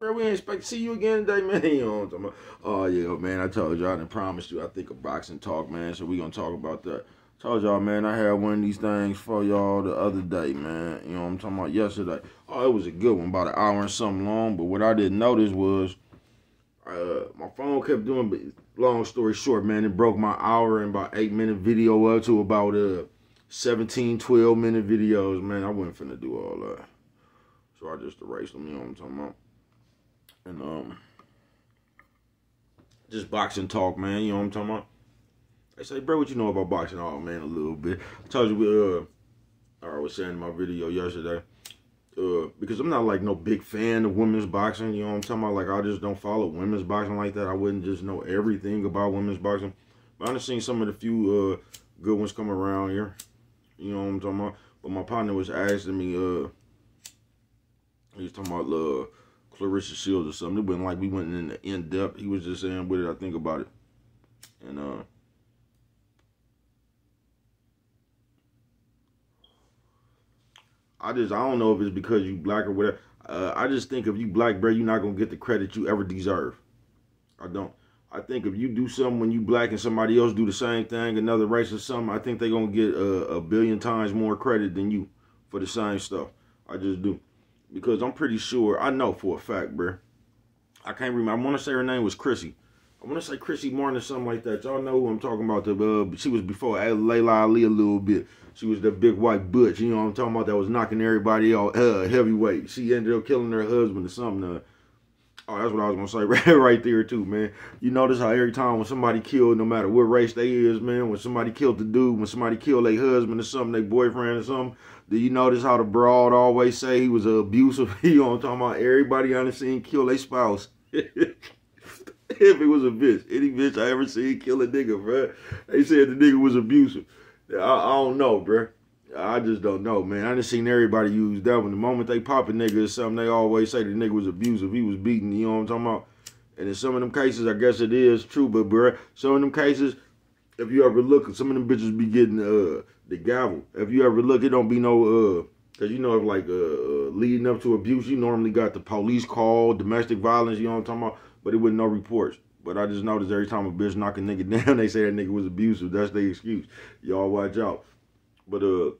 Bro, we ain't expect to see you again today, man. You know what I'm talking about? Oh, yeah, man. I told y'all, I done promised you, I think, a boxing talk, man. So we gonna talk about that. Told y'all, man, I had one of these things for y'all the other day, man. You know what I'm talking about? Yesterday. Oh, it was a good one, about an hour and something long. But what I didn't notice was uh, my phone kept doing, long story short, man, it broke my hour and about eight minute video up to about uh 17, 12 minute videos, man. I wasn't finna do all that. So I just erased them, you know what I'm talking about? And um just boxing talk, man, you know what I'm talking about? I say, bro, what you know about boxing? Oh man, a little bit. I told you uh I was saying in my video yesterday. Uh, because I'm not like no big fan of women's boxing, you know what I'm talking about? Like I just don't follow women's boxing like that. I wouldn't just know everything about women's boxing. But I've seen some of the few uh good ones come around here. You know what I'm talking about? But my partner was asking me, uh, he was talking about uh, Claressa Shields or something. It wasn't like we went in the in depth. He was just saying, what did I think about it? And uh, I just I don't know if it's because you black or whatever. Uh, I just think if you black, bro, you're not gonna get the credit you ever deserve. I don't. I think if you do something when you black and somebody else do the same thing, another race or something, I think they're gonna get a, a billion times more credit than you for the same stuff. I just do. Because I'm pretty sure, I know for a fact, bro. I can't remember. I want to say her name was Chrissy. I want to say Chrissy Martin or something like that. Y'all know who I'm talking about. The uh, She was before Laila Ali a little bit. She was the big white butch, you know what I'm talking about, that was knocking everybody out uh, heavyweight. She ended up killing her husband or something. Uh, Oh, that's what I was gonna say right, right there too, man. You notice how every time when somebody killed, no matter what race they is, man, when somebody killed the dude, when somebody killed their husband or something, their boyfriend or something, do you notice how the broad always say he was abusive? you know what I'm talking about? Everybody on the scene kill their spouse. if it was a bitch, any bitch I ever seen kill a nigga, bro. They said the nigga was abusive. I, I don't know, bro. I just don't know, man. I just seen everybody use that one. The moment they pop a nigga or something, they always say the nigga was abusive. He was beaten, you know what I'm talking about? And in some of them cases, I guess it is true, but bro, some of them cases, if you ever look, some of them bitches be getting uh the gavel. If you ever look, it don't be no uh Cause you know, if like uh, uh, leading up to abuse, you normally got the police call, domestic violence, you know what I'm talking about? But it wasn't no reports. But I just noticed every time a bitch knock a nigga down, they say that nigga was abusive. That's their excuse. Y'all watch out. But uh,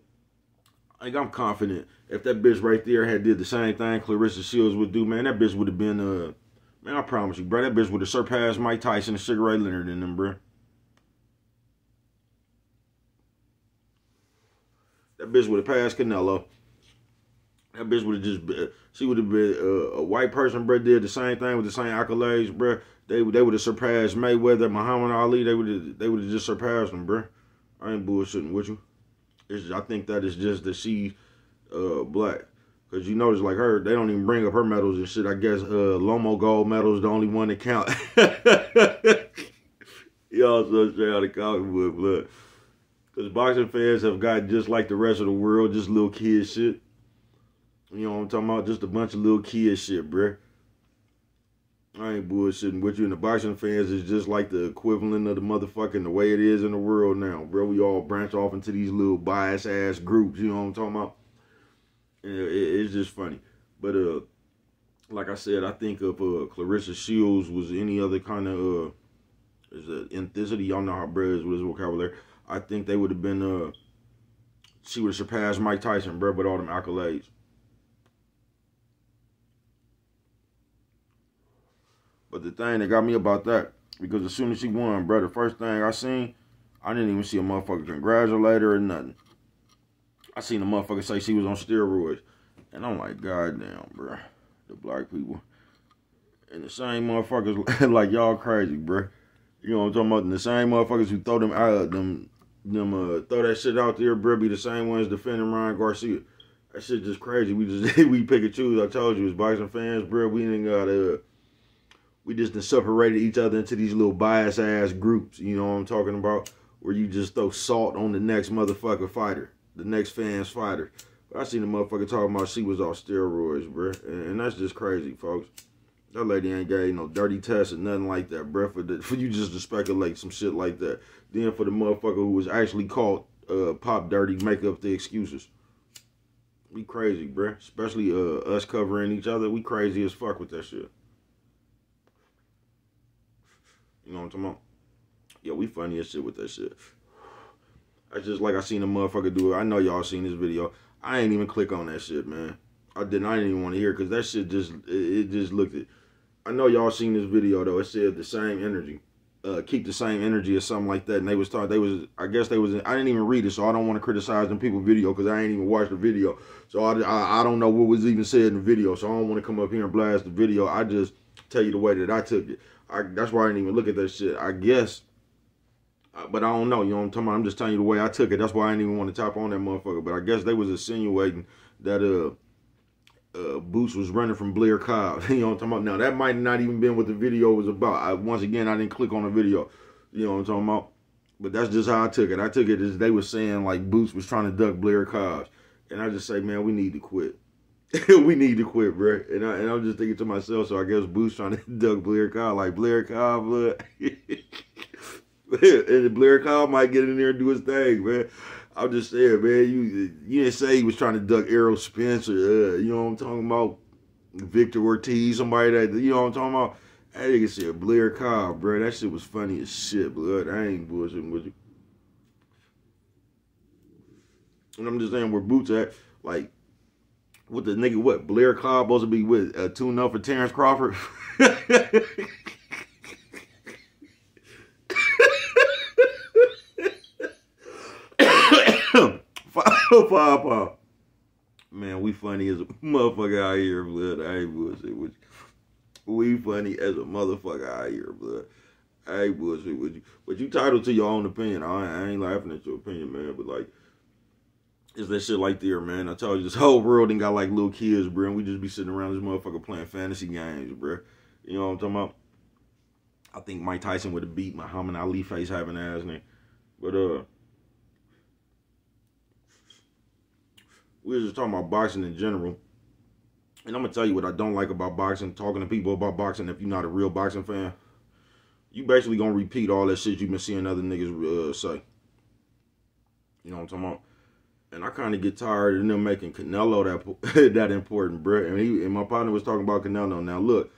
like I'm confident if that bitch right there had did the same thing Claressa Shields would do, man, that bitch would have been uh, man, I promise you, bro, that bitch would have surpassed Mike Tyson and Sugar Ray Leonard in them, bro. That bitch would have passed Canelo. That bitch would have just been, she would have been uh, a white person, bro. Did the same thing with the same accolades, bro. They they would have surpassed Mayweather, Muhammad Ali. They would they would have just surpassed them, bro. I ain't bullshitting with you. It's, I think that is just that she uh, black. Cause you notice like her, they don't even bring up her medals and shit. I guess uh, Loma gold medal is the only one that count. Y'all so straight out of book, blood. Cause boxing fans have got just like the rest of the world, just little kid shit. You know what I'm talking about? Just a bunch of little kid shit, bruh. I ain't bullshitting with you. And the boxing fans is just like the equivalent of the motherfucking the way it is in the world now, bro. We all branch off into these little bias ass groups. You know what I'm talking about? And it, it's just funny. But uh, like I said, I think if uh Claressa Shields was any other kind of uh, is a ethnicity. Y'all know how bro is with his vocabulary. I think they would have been uh, she would have surpassed Mike Tyson, bro, with all them accolades. But the thing that got me about that, because as soon as she won, bro, the first thing I seen, I didn't even see a motherfucker congratulate her or nothing. I seen a motherfucker say she was on steroids. And I'm like, God damn, bro. The black people. And the same motherfuckers like y'all crazy, bro. You know what I'm talking about? And the same motherfuckers who throw them out, of them, them, uh, throw that shit out there, bro, be the same ones defending Ryan Garcia. That shit just crazy. We just, we pick and choose. I told you, as boxing fans, bro, we ain't got, uh, we just separated each other into these little bias ass groups. You know what I'm talking about? Where you just throw salt on the next motherfucker fighter, the next fans fighter. But I seen the motherfucker talking about she was off steroids, bro, and, and that's just crazy, folks. That lady ain't got you no dirty tests or nothing like that, bro. For the, for you just to speculate some shit like that. Then for the motherfucker who was actually caught uh, pop dirty, make up the excuses. We crazy, bruh. Especially uh, us covering each other. We crazy as fuck with that shit. You know what I'm talking about? Yeah, we funny as shit with that shit. I just like I seen a motherfucker do it. I know y'all seen this video. I ain't even click on that shit, man. I didn't. I didn't even want to hear because that shit just it, it just looked. At, I know y'all seen this video though. It said the same energy, uh, keep the same energy or something like that. And they was talking. They was. I guess they was. I didn't even read it, so I don't want to criticize them people video because I ain't even watched the video. So I, I I don't know what was even said in the video. So I don't want to come up here and blast the video. I just tell you the way that I took it. I that's why I didn't even look at that shit. I guess uh, but I don't know. You know what I'm talking about? I'm just telling you the way I took it. That's why I didn't even want to top on that motherfucker. But I guess they was insinuating that uh uh, Boots was running from Blair Cobb. you know what I'm talking about? Now, that might not even been what the video was about. I, once again, I didn't click on the video. You know what I'm talking about? But that's just how I took it. I took it as they were saying, like, Boots was trying to duck Blair Cobb. And I just say, man, we need to quit. we need to quit, bro. And, I, and I'm just thinking to myself, so I guess Boots trying to duck Blair Cobb. Like, Blair Cobb, and Blair Cobb might get in there and do his thing, man. I'm just saying, man. You you didn't say he was trying to duck Errol Spence or uh, you know what I'm talking about, Victor Ortiz, somebody that you know what I'm talking about. That nigga said Blair Cobb, bro. That shit was funny as shit, blood. I ain't bullshitting with you. And I'm just saying where Boots at, like, what the nigga, what, Blair Cobb supposed to be with, uh, tune up for Terrence Crawford? Pop. Man, we funny as a motherfucker out here, blood. I ain't bullshit with you. We funny as a motherfucker out here, blood. I ain't bullshit with you. But you titled to your own opinion. I, I ain't laughing at your opinion, man. But like, is that shit like there, man? I told you this whole world ain't got like little kids, bro. And we just be sitting around this motherfucker playing fantasy games, bro. You know what I'm talking about? I think Mike Tyson would have beat Muhammad Ali face having ass name. But uh we were just talking about boxing in general. And I'm gonna tell you what I don't like about boxing, talking to people about boxing if you're not a real boxing fan. You basically gonna repeat all that shit you've been seeing other niggas uh, say. You know what I'm talking about? And I kind of get tired of them making Canelo that that important, bro. And, he, and my partner was talking about Canelo. Now look,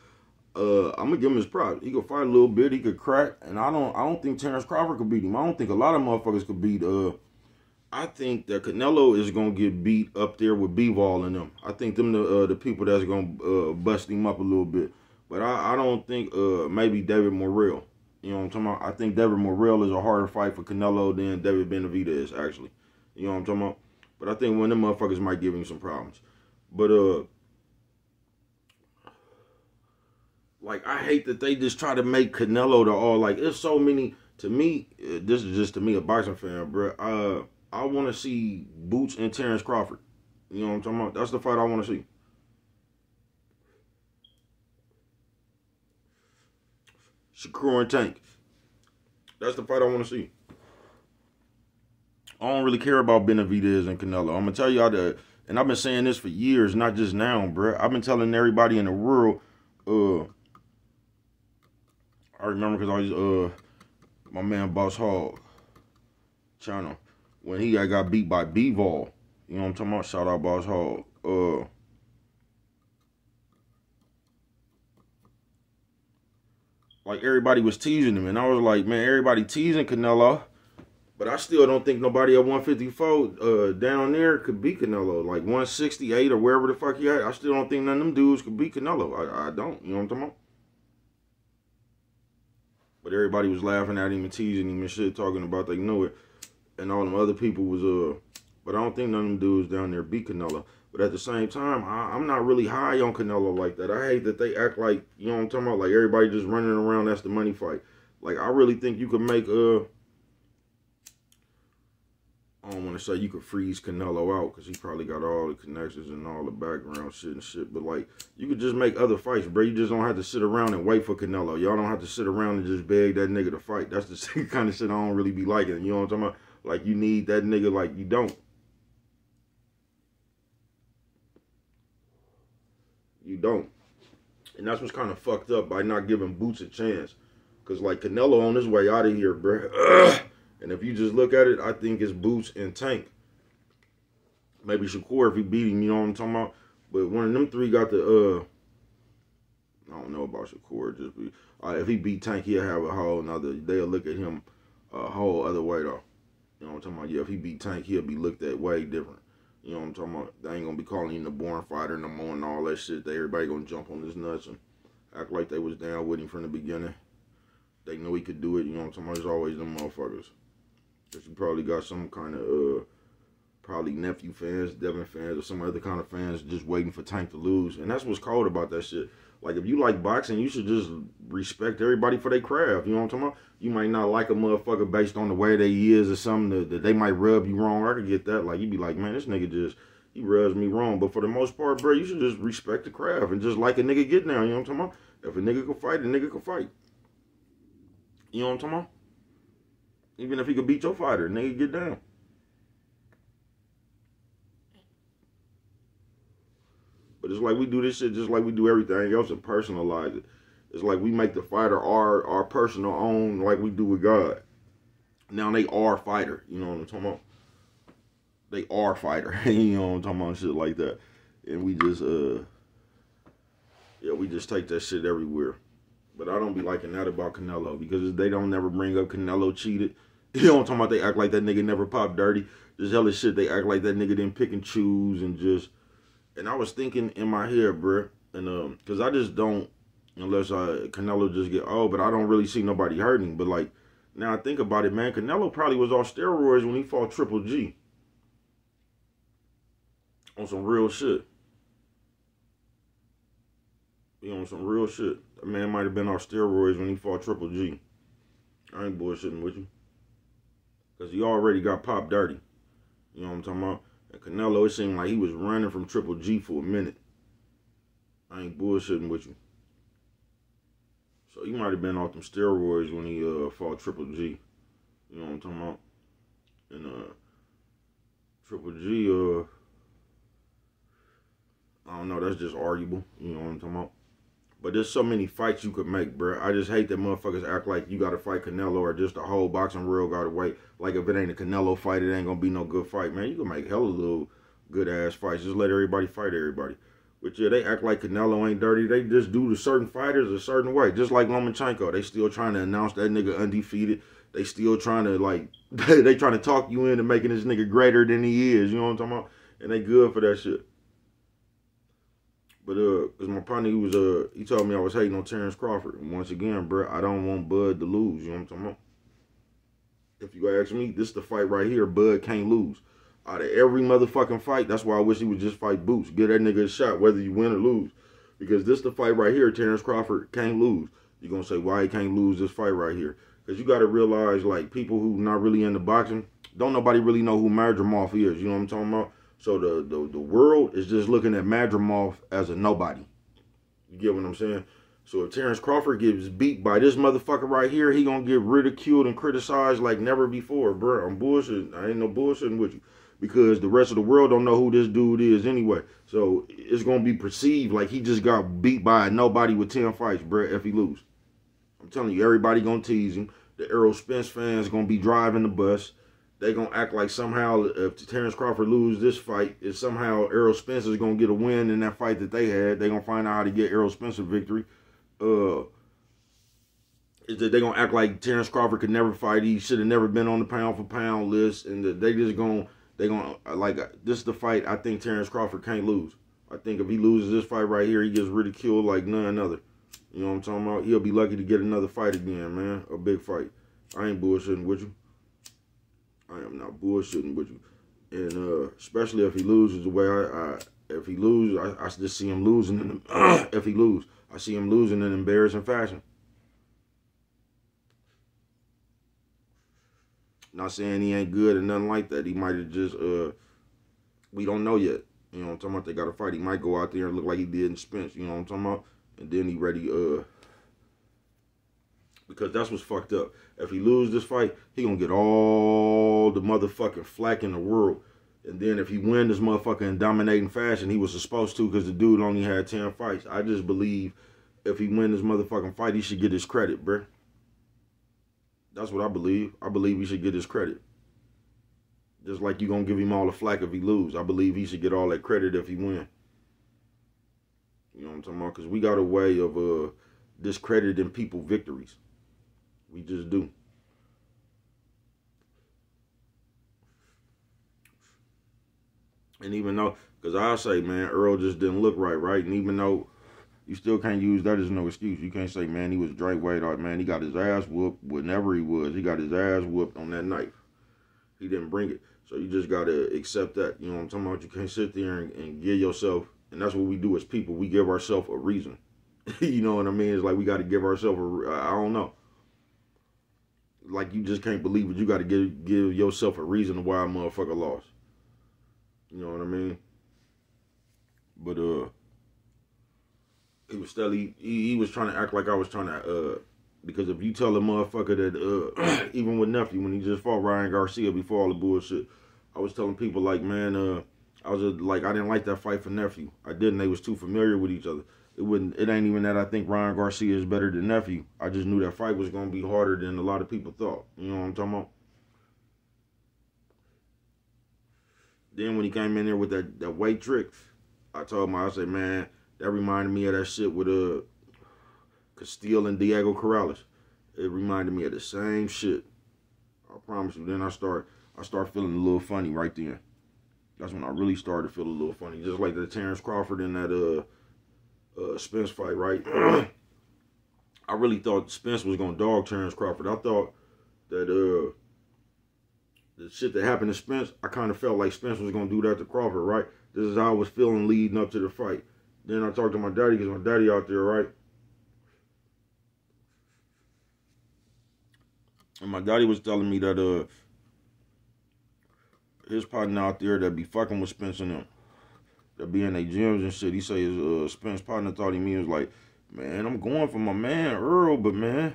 uh, I'm gonna give him his props. He could fight a little bit. He could crack, and I don't. I don't think Terrence Crawford could beat him. I don't think a lot of motherfuckers could beat uh I think that Canelo is gonna get beat up there with Bivol and them. I think them the uh, the people that's gonna uh, bust him up a little bit. But I, I don't think uh, maybe David Morrell. You know what I'm talking about? I think David Morrell is a harder fight for Canelo than David Benavidez actually. You know what I'm talking about? But I think one of them motherfuckers might give him some problems. But uh like I hate that they just try to make Canelo the all like it's so many to me uh, this is just to me a boxing fan, bro. Uh I want to see Boots and Terrence Crawford. You know what I'm talking about? That's the fight I want to see. Shakur and Tank. That's the fight I want to see. I don't really care about Benavidez and Canelo. I'm gonna tell y'all that, and I've been saying this for years, not just now, bro. I've been telling everybody in the world. Uh, I remember because I was uh, my man Boss Hog channel when he got beat by Bivol. You know what I'm talking about? Shout out Boss Hall. Uh, like everybody was teasing him, and I was like, man, everybody teasing Canelo, but I still don't think nobody at 154 uh, down there could beat Canelo. Like 168 or wherever the fuck he at, I still don't think none of them dudes could beat Canelo. I, I don't. You know what I'm talking about? But everybody was laughing at him and teasing him and shit, talking about they knew it and all them other people was uh but I don't think none of them dudes down there beat Canelo. But at the same time, I, am not really high on Canelo like that. I hate that they act like, you know what I'm talking about? Like everybody just running around, that's the money fight. Like I really think you could make uh I don't want to say you could freeze Canelo out because he probably got all the connections and all the background shit and shit. But like, you could just make other fights, bro. You just don't have to sit around and wait for Canelo. Y'all don't have to sit around and just beg that nigga to fight. That's the kind of shit I don't really be liking. You know what I'm talking about? Like you need that nigga like you don't. You don't. And that's what's kind of fucked up by not giving Boots a chance. Because, like, Canelo on his way out of here, bruh. And if you just look at it, I think it's Boots and Tank. Maybe Shakur if he beat him, you know what I'm talking about? But one of them three got the uh I don't know about Shakur. Just be, uh, if he beat Tank, he'll have a whole another. They'll look at him a whole other way though. You know what I'm talking about? Yeah, if he beat Tank, he'll be looked at way different. You know what I'm talking about? They ain't gonna be calling him the born fighter no more and all that shit. They everybody gonna jump on his nuts and act like they was down with him from the beginning. They know he could do it. You know what I'm talking about? There's always them motherfuckers. Cause you probably got some kind of uh probably nephew fans, Devin fans, or some other kind of fans just waiting for Tank to lose. And that's what's cold about that shit. Like if you like boxing, you should just respect everybody for their craft. You know what I'm talking about? You might not like a motherfucker based on the way they is or something that, that they might rub you wrong. I could get that. Like you'd be like, man, this nigga just he rubs me wrong. But for the most part, bro, you should just respect the craft and just like a nigga get down. You know what I'm talking about? If a nigga can fight, a nigga can fight. You know what I'm talking about? Even if he could beat your fighter, nigga get down. But it's like we do this shit just like we do everything else and personalize it. It's like we make the fighter our our personal own like we do with God. Now they are fighter, you know what I'm talking about? They are fighter, you know what I'm talking about, shit like that. And we just uh yeah, we just take that shit everywhere. But I don't be liking that about Canelo because they don't never bring up Canelo cheated. You know what I'm talking about? They act like that nigga never popped dirty. Just hella shit. They act like that nigga didn't pick and choose and just and I was thinking in my head, bro, and um, cause I just don't, unless I Canelo just get oh, but I don't really see nobody hurting. But like now I think about it, man, Canelo probably was off steroids when he fought Triple G. On some real shit. Know, on some real shit. That man might have been off steroids when he fought Triple G. I ain't bullshitting with you. Cause he already got popped dirty. You know what I'm talking about? And Canelo, it seemed like he was running from Triple G for a minute. I ain't bullshitting with you. So he might have been off them steroids when he uh, fought Triple G. You know what I'm talking about? And uh, Triple G, uh, I don't know, that's just arguable. You know what I'm talking about? But there's so many fights you could make, bro. I just hate that motherfuckers act like you got to fight Canelo or just the whole boxing world got to wait. Like if it ain't a Canelo fight, it ain't gonna be no good fight, man. You can make hella little good ass fights. Just let everybody fight everybody. But yeah, they act like Canelo ain't dirty. They just do to certain fighters a certain way. Just like Lomachenko, they still trying to announce that nigga undefeated. They still trying to like, they trying to talk you into making this nigga greater than he is. You know what I'm talking about? And they good for that shit. But uh, cause my partner he was uh, he told me I was hating on Terrence Crawford. And once again, bro, I don't want Bud to lose. You know what I'm talking about? If you ask me, this is the fight right here. Bud can't lose. Out of every motherfucking fight, that's why I wish he would just fight Boots. Get that nigga a shot, whether you win or lose. Because this the fight right here, Terrence Crawford can't lose. You're gonna say why he can't lose this fight right here? Because you gotta realize, like, people who not really into boxing, don't nobody really know who Madrimov is. You know what I'm talking about? So the, the, the world is just looking at Madrimov as a nobody. You get what I'm saying? So if Terrence Crawford gets beat by this motherfucker right here, he gonna get ridiculed and criticized like never before, bro. I'm bullshit. I ain't no bullshitting with you. Because the rest of the world don't know who this dude is anyway. So it's gonna be perceived like he just got beat by a nobody with 10 fights, bro, if he lose. I'm telling you, everybody gonna tease him. The Errol Spence fans gonna be driving the bus they gonna act like somehow if Terrence Crawford lose this fight, if somehow Errol Spence is gonna get a win in that fight that they had, they gonna find out how to get Errol Spencer victory. Uh, is that they gonna act like Terrence Crawford could never fight? He should have never been on the pound for pound list, and that they just gonna they gonna like this is the fight. I think Terrence Crawford can't lose. I think if he loses this fight right here, he gets ridiculed like none other. You know what I'm talking about? He'll be lucky to get another fight again, man. A big fight. I ain't bullshitting with you. I am not bullshitting with you. And uh, especially if he loses the way I, I if he loses, I, I, just see him losing. if he lose, I see him losing in embarrassing fashion. Not saying he ain't good or nothing like that. He might have just uh, we don't know yet. You know what I'm talking about? They got to fight. He might go out there and look like he did in Spence. You know what I'm talking about? And then he ready uh because that's what's fucked up. If he lose this fight, he gonna get all the motherfucking flack in the world. And then if he win this motherfucker in dominating fashion, he was supposed to because the dude only had 10 fights. I just believe if he win this motherfucking fight, he should get his credit, bruh. That's what I believe. I believe he should get his credit. Just like you gonna give him all the flack if he lose. I believe he should get all that credit if he win. You know what I'm talking about? Because we got a way of uh, discrediting people victories. We just do. And even though, because I say, man, Earl just didn't look right, right? And even though you still can't use that as no excuse. You can't say, man, he was Drake Wade. Or, man, he got his ass whooped whenever he was. He got his ass whooped on that knife. He didn't bring it. So you just got to accept that. You know what I'm talking about? You can't sit there and, and give yourself, and that's what we do as people. We give ourselves a reason. you know what I mean? It's like we got to give ourselves a, I don't know. Like you just can't believe it. You got to give give yourself a reason why a motherfucker lost. You know what I mean? But uh, was still he, he was trying to act like I was trying to uh because if you tell a motherfucker that uh even with nephew when he just fought Ryan Garcia before all the bullshit, I was telling people like man uh I was just, like I didn't like that fight for nephew. I didn't. They was too familiar with each other. It wouldn't. It ain't even that I think Ryan Garcia is better than nephew. I just knew that fight was gonna be harder than a lot of people thought. You know what I'm talking about? Then when he came in there with that that weight trick, I told him I said, man, that reminded me of that shit with uh Castillo and Diego Corrales. It reminded me of the same shit. I promise you. Then I start I start feeling a little funny right then. That's when I really started to feel a little funny. Just like the Terrence Crawford in that uh uh Spence fight, right? I really thought Spence was gonna dog Terrence Crawford. I thought that uh the shit that happened to Spence, I kind of felt like Spence was gonna do that to Crawford, right? This is how I was feeling leading up to the fight. Then I talked to my daddy because my daddy out there, right? And my daddy was telling me that uh his partner out there that be fucking with Spence and them, that be in their gyms and shit. He say his uh, Spence partner thought he mean was like, man, I'm going for my man Earl, but man,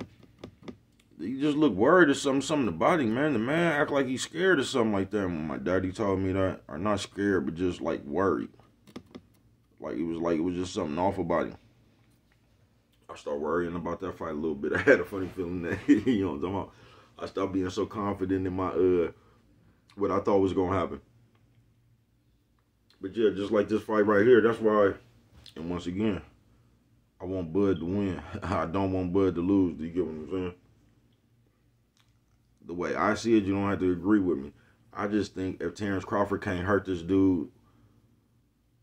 he just look worried or something, something about him, man. The man act like he's scared or something like that. When my daddy told me that, or not scared, but just like worried. Like it was like it was just something off about him. I start worrying about that fight a little bit. I had a funny feeling that you know what I'm talking about. I stopped being so confident in my uh what I thought was gonna happen. But yeah, just like this fight right here, that's why and once again, I want Bud to win. I don't want Bud to lose. Do you get what I'm saying? The way I see it, you don't have to agree with me. I just think if Terrence Crawford can't hurt this dude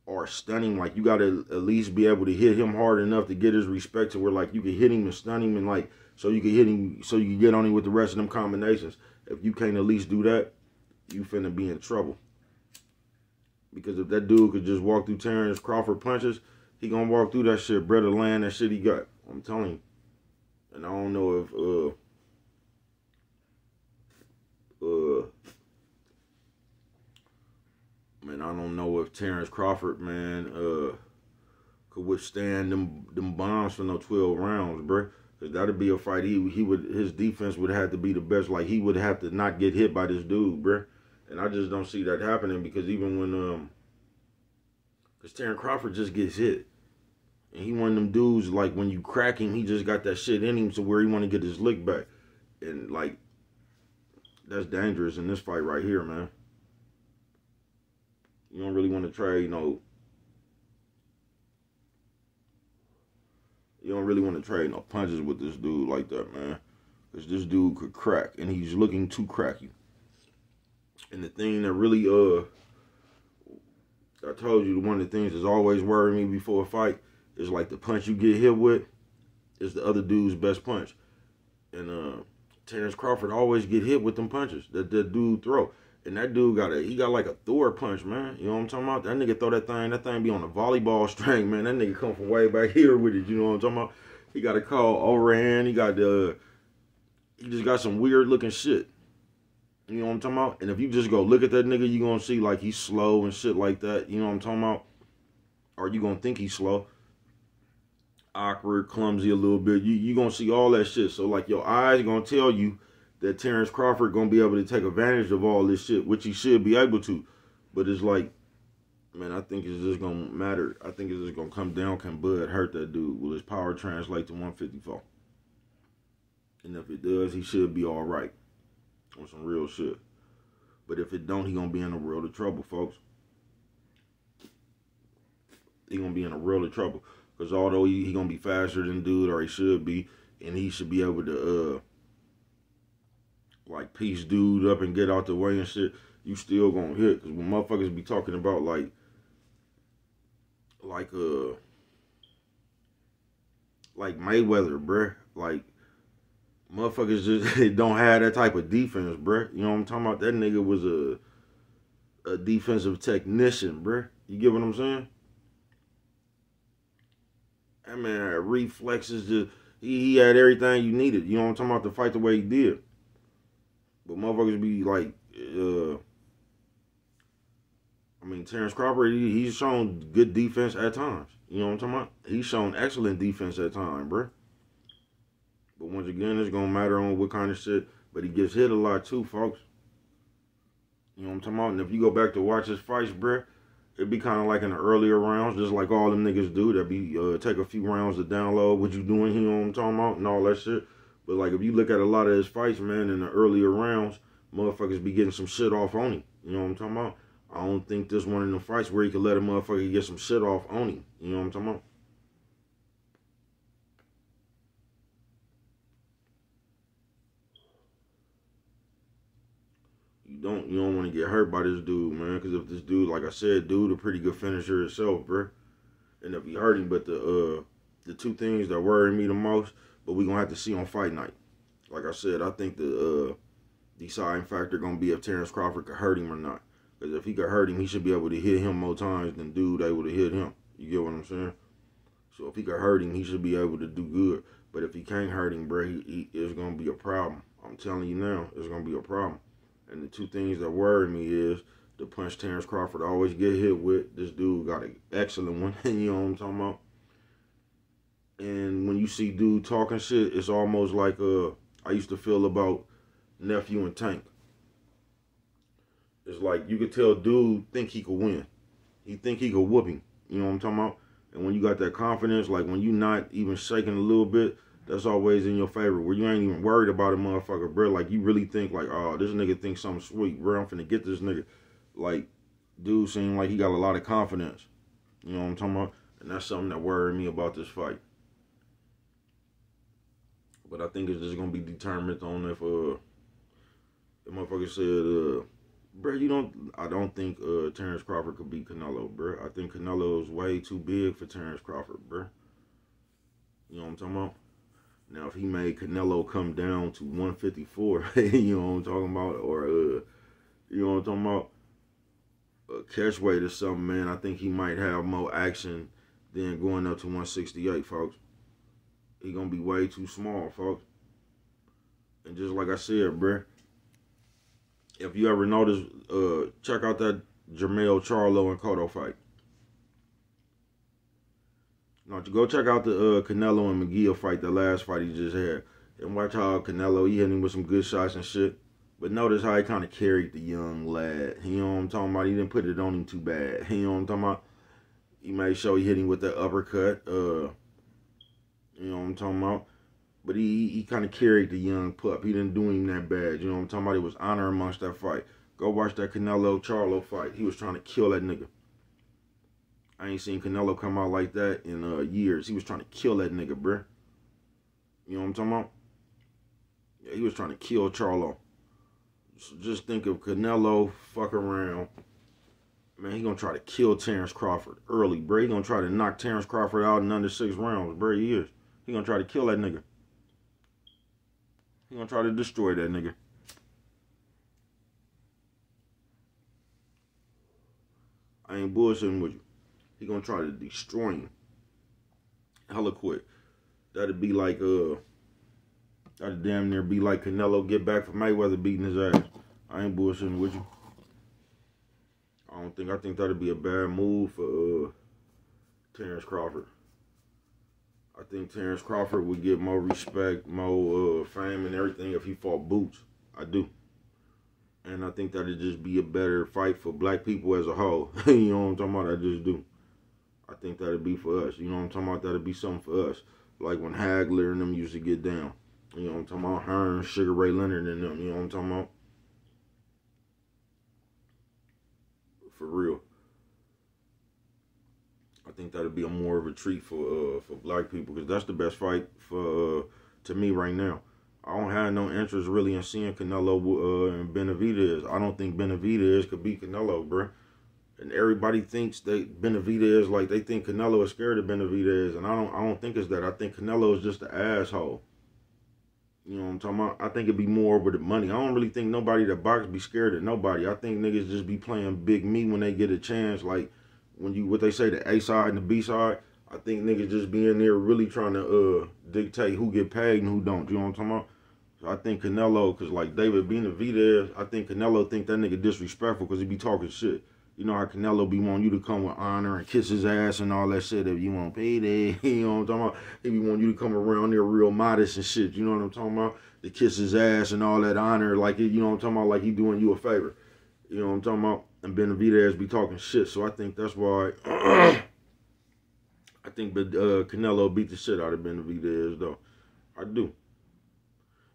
or stun him, like you gotta at least be able to hit him hard enough to get his respect to where like you can hit him and stun him and like so you can hit him so you can get on him with the rest of them combinations. If you can't at least do that, you finna be in trouble. Because if that dude could just walk through Terrence Crawford punches, he gonna walk through that shit, brother land that shit he got. I'm telling you. And I don't know if uh uh man, I don't know if Terrence Crawford, man, uh could withstand them them bombs for no 12 rounds, bro. Cause that'd be a fight. He he would his defense would have to be the best. Like he would have to not get hit by this dude, bro. And I just don't see that happening because even when um, cause Terrence Crawford just gets hit, and he one of them dudes like when you crack him, he just got that shit in him to where he want to get his lick back, and like that's dangerous in this fight right here, man. You don't really want to trade, know, You don't really want to trade no punches with this dude like that, man. Because this dude could crack, and he's looking to crack you. And the thing that really, uh, I told you, one of the things that's always worried me before a fight is like the punch you get hit with is the other dude's best punch. And uh, Terrence Crawford always get hit with them punches that that dude throw. And that dude got a he got like a Thor punch, man. You know what I'm talking about? That nigga throw that thing, that thing be on a volleyball string, man. That nigga come from way back here with it. You know what I'm talking about? He got a call overhand. He got the he just got some weird looking shit. You know what I'm talking about? And if you just go look at that nigga, you gonna see like he's slow and shit like that. You know what I'm talking about? Or you gonna think he's slow. Awkward, clumsy a little bit. You you gonna see all that shit. So like your eyes gonna tell you that Terrence Crawford gonna be able to take advantage of all this shit, which he should be able to. But it's like, man, I think it's just gonna matter. I think it's just gonna come down. Can Bud hurt that dude? Will his power translate to 154? And if it does, he should be all right on some real shit. But if it don't, he gonna be in a world of trouble, folks. He gonna be in a world of trouble. Cause although he, he gonna be faster than dude, or he should be, and he should be able to uh like piece dude up and get out the way and shit, you still gonna hit. Cause when motherfuckers be talking about like like uh like Mayweather, bruh. Like motherfuckers just don't have that type of defense, bruh. You know what I'm talking about? That nigga was a a defensive technician, bruh. You get what I'm saying? That man had reflexes. Just he, he had everything you needed. You know what I'm talking about to fight the way he did. But motherfuckers be like, uh, I mean, Terrence Crawford, he, he's shown good defense at times. You know what I'm talking about? He's shown excellent defense at times, bruh. But once again, it's gonna matter on what kind of shit. But he gets hit a lot too, folks. You know what I'm talking about? And if you go back to watch his fights, bruh, it'd be kind of like in the earlier rounds, just like all them niggas do. That be uh, take a few rounds to download what you doing, you know what I'm talking about, and all that shit. But like if you look at a lot of his fights, man, in the earlier rounds, motherfuckers be getting some shit off on him. You know what I'm talking about? I don't think this one of the fights where he could let a motherfucker get some shit off on him. You know what I'm talking about? You don't you don't want to get hurt by this dude, man. Because if this dude, like I said, dude, a pretty good finisher himself, bro. And if he hurt him, but the uh the two things that worry me the most, but we're gonna have to see on fight night. Like I said, I think the uh deciding factor gonna be if Terrence Crawford could hurt him or not. Because if he could hurt him, he should be able to hit him more times than dude able to hit him. You get what I'm saying? So if he could hurt him, he should be able to do good. But if he can't hurt him, bro, he, he, it's gonna be a problem. I'm telling you now, it's gonna be a problem. And the two things that worry me is the punch Terrence Crawford always get hit with. This dude got an excellent one. you know what I'm talking about? And when you see dude talking shit, it's almost like uh I used to feel about nephew and Tank. It's like you could tell dude think he could win. He think he could whoop him. You know what I'm talking about? And when you got that confidence, like when you not even shaking a little bit, that's always in your favor. Where you ain't even worried about a motherfucker, bro. Like you really think like, oh, this nigga thinks something sweet, bro. I'm finna get this nigga. Like, dude seemed like he got a lot of confidence. You know what I'm talking about? And that's something that worried me about this fight. But I think it's just gonna be determined on if uh the motherfucker said uh bro, you don't. I don't think uh, Terrence Crawford could beat Canelo, bro. I think Canelo is way too big for Terrence Crawford, bro. You know what I'm talking about? Now, if he made Canelo come down to 154, you know what I'm talking about, or uh, you know what I'm talking about, a catch weight or something, man, I think he might have more action than going up to 168, folks. He gonna be way too small, folks. And just like I said, bruh, if you ever notice, uh, check out that Jermell Charlo and Cotto fight. Now, go check out the uh, Canelo and McGill fight, the last fight he just had, and watch how Canelo he hit him with some good shots and shit. But notice how he kind of carried the young lad. You know what I'm talking about? He didn't put it on him too bad. You know what I'm talking about? He made sure he hit him with the uppercut. Uh, you know what I'm talking about? But he he kind of carried the young pup. He didn't do him that bad. You know what I'm talking about? It was honor amongst that fight. Go watch that Canelo Charlo fight. He was trying to kill that nigga. I ain't seen Canelo come out like that in uh, years. He was trying to kill that nigga, bruh. You know what I'm talking about? Yeah, he was trying to kill Charlo. So just think of Canelo fuck around. Man, he gonna try to kill Terrence Crawford early, bro. He gonna try to knock Terrence Crawford out in under six rounds, bro. He is. He gonna try to kill that nigga. He gonna try to destroy that nigga. I ain't bullshitting with you. He gonna try to destroy him. Hella quick. That'd be like uh that'd damn near be like Canelo get back from Mayweather beating his ass. I ain't bullshitting with you. I don't think I think that'd be a bad move for uh Terrence Crawford. I think Terrence Crawford would get more respect, more uh, fame, and everything if he fought Boots. I do. And I think that'd just be a better fight for black people as a whole. you know what I'm talking about? I just do. I think that'd be for us. You know what I'm talking about? That'd be something for us. Like when Hagler and them used to get down. You know what I'm talking about? Hearn, Sugar Ray Leonard and them. You know what I'm talking about? Think that'd be a more of a treat for uh, for black people because that's the best fight for uh, to me right now. I don't have no interest really in seeing Canelo uh, and Benavidez. I don't think Benavidez could beat Canelo, bro. And everybody thinks that Benavidez like they think Canelo is scared of Benavidez, and I don't. I don't think it's that. I think Canelo is just an asshole. You know what I'm talking about? I think it'd be more over the money. I don't really think nobody that box be scared of nobody. I think niggas just be playing big me when they get a chance. Like when you what they say the A side and the B side. I think niggas just be in there really trying to uh dictate who get paid and who don't. You know what I'm talking about? So I think Canelo, cause like David Benavidez, I think Canelo think that nigga disrespectful cause he be talking shit. You know how Canelo be wanting you to come with honor and kiss his ass and all that shit if you want payday. you know what I'm talking about? He be wanting you to come around there real modest and shit. You know what I'm talking about? To kiss his ass and all that honor, like you know what I'm talking about, like he doing you a favor. You know what I'm talking about? And Benavidez be talking shit. So I think that's why I think uh, Canelo beat the shit out of Benavidez though. I do.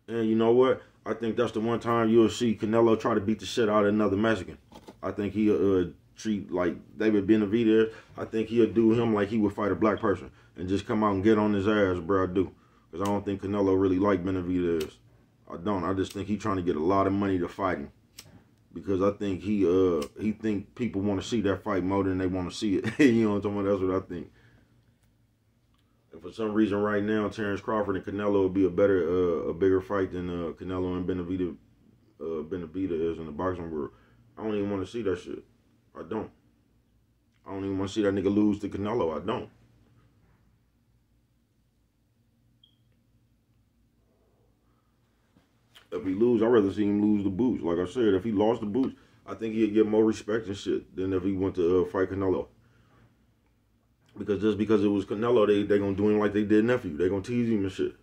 And you know what? I think that's the one time you'll see Canelo try to beat the shit out of another Mexican. I think he'll uh, treat like David Benavidez. I think he'll do him like he would fight a black person and just come out and get on his ass, bro. I do. Because I don't think Canelo really like Benavidez. I don't. I just think he's trying to get a lot of money to fight him. Because I think he uh he think people want to see that fight more than they want to see it. you know what I'm talking about? That's what I think. And for some reason right now, Terrence Crawford and Canelo would be a better uh, a bigger fight than uh, Canelo and Benavidez uh, Benavidez is in the boxing world. I don't even want to see that shit. I don't. I don't even want to see that nigga lose to Canelo. I don't. If he lose, I'd rather see him lose the boots. Like I said, if he lost the boots, I think he'd get more respect and shit than if he went to uh, fight Canelo. Because just because it was Canelo, they they gonna do him like they did nephew. They gonna tease him and shit.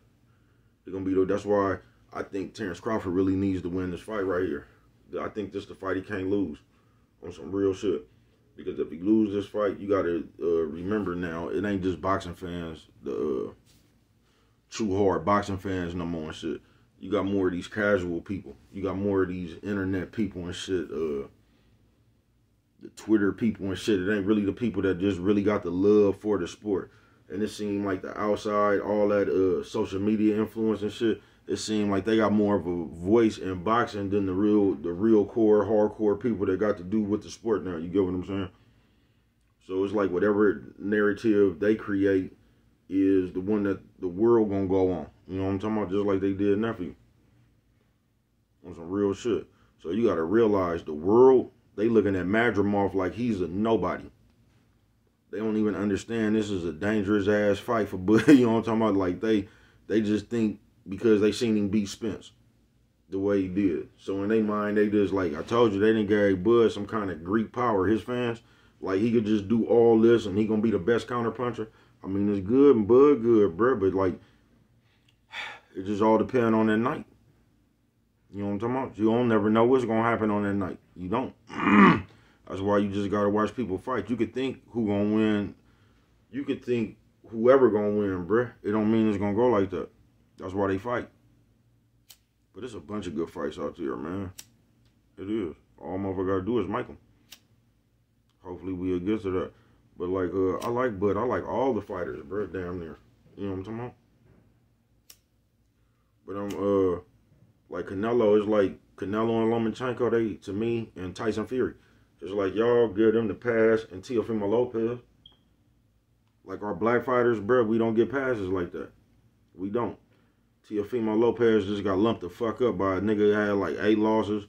They gonna be. That's why I think Terrence Crawford really needs to win this fight right here. I think this the fight he can't lose on some real shit. Because if he lose this fight, you gotta uh, remember now it ain't just boxing fans, the uh, true hard boxing fans no more and shit. You got more of these casual people. You got more of these internet people and shit. Uh, the Twitter people and shit. It ain't really the people that just really got the love for the sport. And it seemed like the outside, all that uh, social media influence and shit it seemed like they got more of a voice in boxing than the real the real core hardcore people that got to do with the sport now. You get what I'm saying? So it's like whatever narrative they create is the one that the world gonna go on. You know what I'm talking about? Just like they did nephew. On some real shit. So you gotta realize the world, they looking at Madrimov like he's a nobody. They don't even understand this is a dangerous ass fight for Bud. you know what I'm talking about? Like they they just think because they seen him beat Spence the way he did. So in their mind, they just like I told you, they didn't give Bud some kind of Greek power. His fans, like he could just do all this and he gonna be the best counter puncher. I mean, it's good and Bud good, bro, but like it just all depends on that night. You know what I'm talking about? You don't never know what's gonna happen on that night. You don't. That's why you just gotta watch people fight. You could think who gonna win. You could think whoever gonna win, bruh. It don't mean it's gonna go like that. That's why they fight. But there's a bunch of good fights out there, man. It is. All motherfucker gotta do is make them. Hopefully we'll get to that. But like, uh, I like Bud. I like all the fighters, bro. Damn near. You know what I'm talking about? But I'm uh, like Canelo is like Canelo and Lomachenko. They to me and Tyson Fury, just like y'all give them the pass and Teofimo Lopez. Like our black fighters, bro, we don't get passes like that. We don't. Teofimo Lopez just got lumped the fuck up by a nigga that had like eight losses.